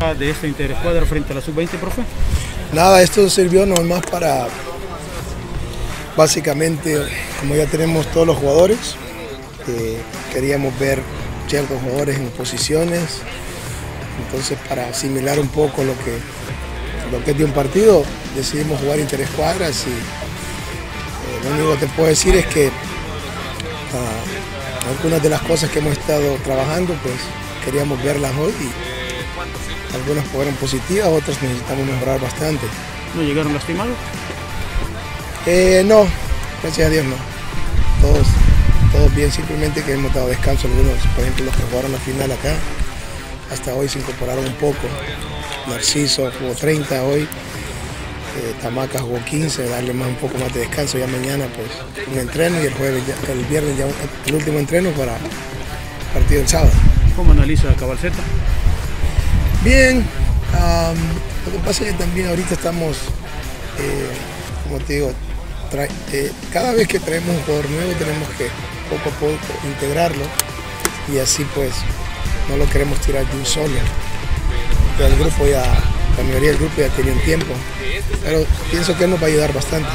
De esta interescuadra frente a la sub-20, profe. Nada, esto sirvió nomás para, básicamente, como ya tenemos todos los jugadores, eh, queríamos ver ciertos jugadores en posiciones, entonces para asimilar un poco lo que, lo que es de un partido, decidimos jugar interescuadras y eh, lo único que te puedo decir es que ah, algunas de las cosas que hemos estado trabajando, pues queríamos verlas hoy y algunas fueron positivas, otras necesitamos mejorar bastante. ¿No llegaron lastimados? Eh, no, gracias a Dios no. Todos, todos bien, simplemente que hemos dado descanso algunos, por ejemplo los que jugaron la final acá, hasta hoy se incorporaron un poco. Narciso jugó 30 hoy, eh, Tamaca jugó 15, darle más un poco más de descanso ya mañana pues un entreno y el jueves el viernes ya el último entreno para el partido del sábado. ¿Cómo analiza Cabalceta? Bien, lo que pasa es que también ahorita estamos, eh, como te digo, eh, cada vez que traemos un jugador nuevo tenemos que poco a poco integrarlo y así pues no lo queremos tirar de un solo. grupo ya, la mayoría del grupo ya tiene un tiempo, pero pienso que nos va a ayudar bastante.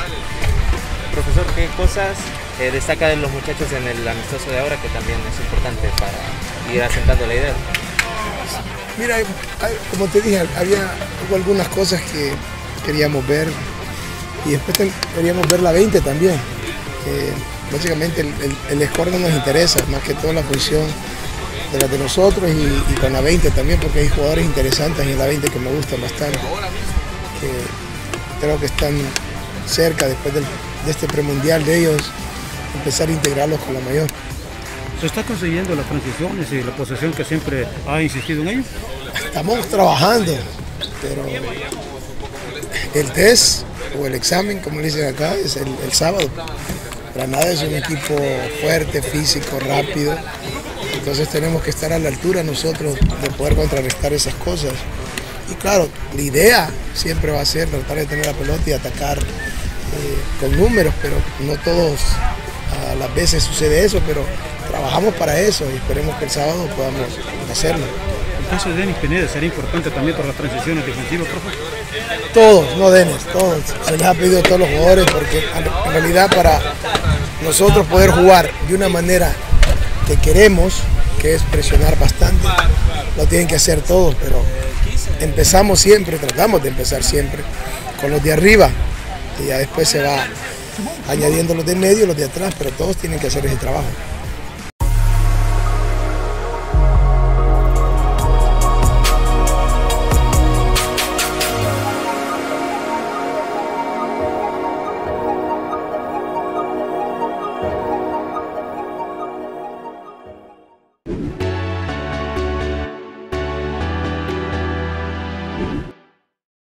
Profesor, ¿qué cosas eh, destaca de los muchachos en el amistoso de ahora que también es importante para ir asentando la idea? Mira, como te dije, había algunas cosas que queríamos ver y después queríamos ver la 20 también. básicamente el, el, no nos interesa, más que toda la función de la de nosotros y, con la 20 también, porque hay jugadores interesantes en la 20 que me gustan bastante, creo que están cerca después de este premundial de ellos, empezar a integrarlos con la mayor. ¿Se está consiguiendo las transiciones y la posesión que siempre ha insistido en ello? Estamos trabajando, pero el test o el examen, como dicen acá, es el, sábado. Granada es un equipo fuerte, físico, rápido. Entonces tenemos que estar a la altura nosotros de poder contrarrestar esas cosas. Y claro, la idea siempre va a ser tratar de tener la pelota y atacar eh, con números, pero no todos a las veces sucede eso, pero trabajamos para eso y esperemos que el sábado podamos hacerlo. El caso de Denis Pineda sería importante también para las transiciones defensivas, profe. Todos, no Denis, todos. Se les ha pedido a todos los jugadores porque en realidad para nosotros poder jugar de una manera que queremos, que es presionar bastante, lo tienen que hacer todos, pero empezamos siempre, tratamos de empezar siempre con los de arriba y ya después se va añadiendo los de medio y los de atrás, pero todos tienen que hacer ese trabajo.